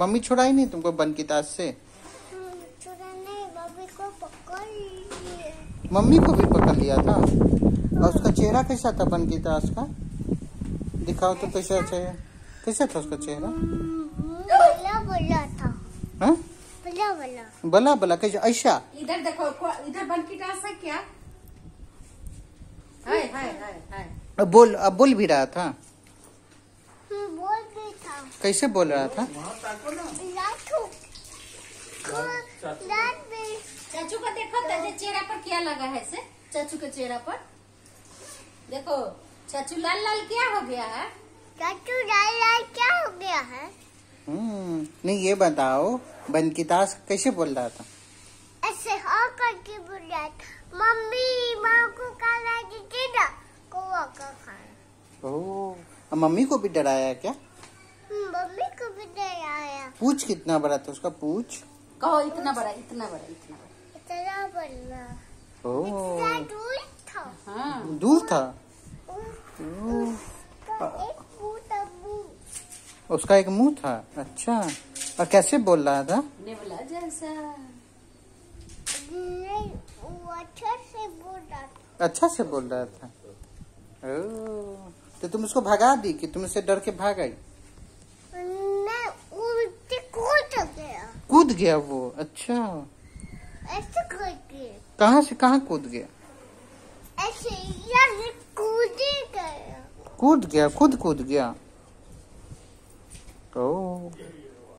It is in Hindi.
मम्मी छुड़ाई नहीं तुमको बन की ताश से? मम्मी को पकड़ लिए मम्मी को भी पकड़ लिया था। और उसका चेहरा कैसा था बन की ताश का? दिखाओ तो कैसा चेहरा कैसा था उसका चेहरा? बला बला था हाँ? बला बला बला बला कैसा? ऐसा। इधर देखो इधर बन की है क्या? हाय हाय हाय हाय। अब बोल अब बोल भी रहा था। कैसे बोल रहा था? लाठू चाचू। का देखो चेहरा पर क्या लगा है से चाचू के चेहरा पर। देखो चाचू लाल लाल क्या हो गया है? चाचू लाल लाल क्या हो गया है? हम्म नहीं ये बताओ बन की कैसे बोल रहा था? ऐसे हाँ करके बोल रहा था। मम्मी माँ को काला दीजिए ना। कौवा का खाना। ओह मम्मी को भी डराया क्या हम्म, मम्मी को भी नहीं आया पूछ कितना बड़ा था उसका? पूछ। कहो इतना बड़ा इतना बड़ा इतना बड़ा। इतना बड़ा। ओह दूर था। हाँ। दूर था? उसका एक मुँह था मुँह। उसका एक मुँह था? अच्छा। और कैसे बोल रहा था? नेवला जैसा। नहीं वो अच्छा से बोल रहा था। अच्छा से बोल रहा था। ओह तो तुम उसको भगा दी कि तुम उससे डर के भाग आई मैं उल्टी कूद गया वो? अच्छा। ऐसे करके। कहाँ से कहाँ कूद गया? ऐसे यार कूद गया। कूद गया खुद कूद गया। ओह